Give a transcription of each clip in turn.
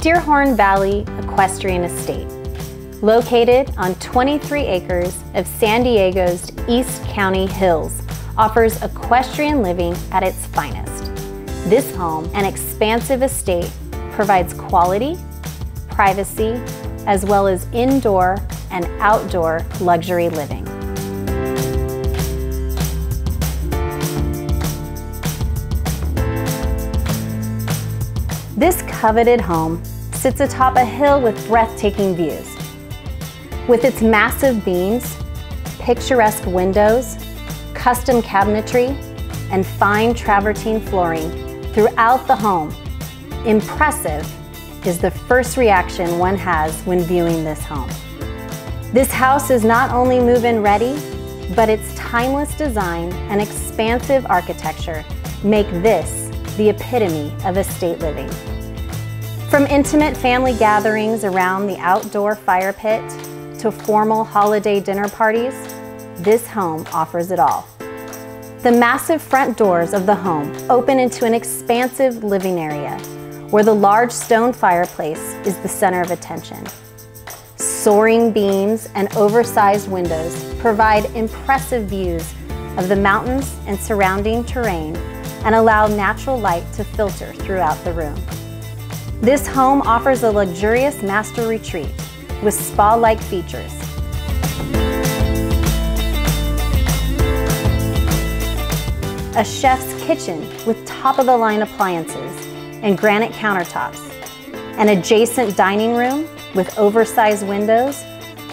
Deerhorn Valley Equestrian Estate, located on 23 acres of San Diego's East County Hills, offers equestrian living at its finest. This home, an expansive estate, provides quality, privacy, as well as indoor and outdoor luxury living. This coveted home sits atop a hill with breathtaking views. With its massive beams, picturesque windows, custom cabinetry, and fine travertine flooring throughout the home, impressive is the first reaction one has when viewing this home. This house is not only move-in ready, but its timeless design and expansive architecture make this the epitome of estate living. From intimate family gatherings around the outdoor fire pit to formal holiday dinner parties, this home offers it all. The massive front doors of the home open into an expansive living area where the large stone fireplace is the center of attention. Soaring beams and oversized windows provide impressive views of the mountains and surrounding terrain and allow natural light to filter throughout the room. This home offers a luxurious master retreat with spa-like features. A chef's kitchen with top-of-the-line appliances and granite countertops. An adjacent dining room with oversized windows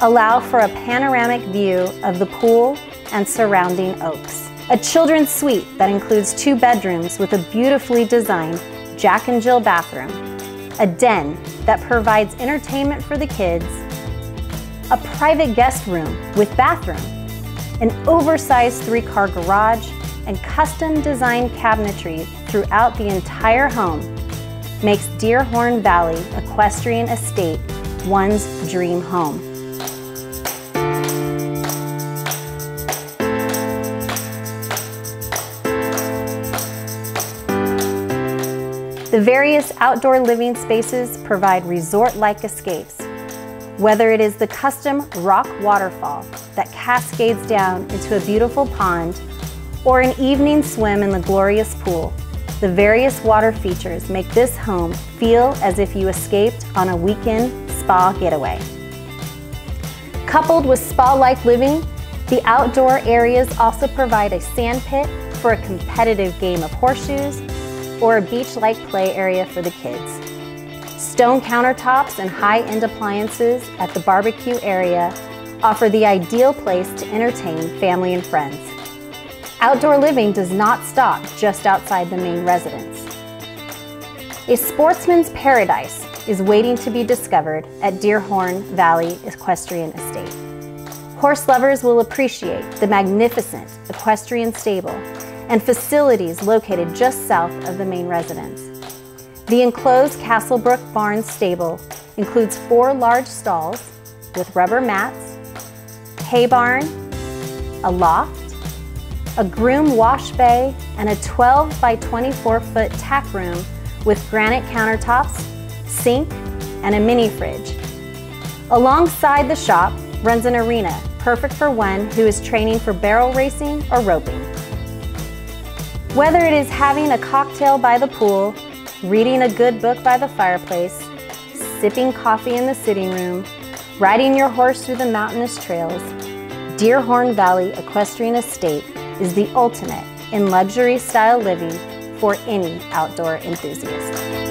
allow for a panoramic view of the pool and surrounding oaks. A children's suite that includes two bedrooms with a beautifully designed Jack and Jill bathroom a den that provides entertainment for the kids, a private guest room with bathroom, an oversized three-car garage, and custom designed cabinetry throughout the entire home makes Deerhorn Valley Equestrian Estate one's dream home. The various outdoor living spaces provide resort-like escapes, whether it is the custom rock waterfall that cascades down into a beautiful pond or an evening swim in the glorious pool. The various water features make this home feel as if you escaped on a weekend spa getaway. Coupled with spa-like living, the outdoor areas also provide a sand pit for a competitive game of horseshoes or a beach-like play area for the kids. Stone countertops and high-end appliances at the barbecue area offer the ideal place to entertain family and friends. Outdoor living does not stop just outside the main residence. A sportsman's paradise is waiting to be discovered at Deerhorn Valley Equestrian Estate. Horse lovers will appreciate the magnificent equestrian stable and facilities located just south of the main residence. The enclosed Castlebrook Barn stable includes four large stalls with rubber mats, hay barn, a loft, a groom wash bay, and a 12 by 24 foot tack room with granite countertops, sink, and a mini fridge. Alongside the shop runs an arena perfect for one who is training for barrel racing or roping. Whether it is having a cocktail by the pool, reading a good book by the fireplace, sipping coffee in the sitting room, riding your horse through the mountainous trails, Deerhorn Valley Equestrian Estate is the ultimate in luxury style living for any outdoor enthusiast.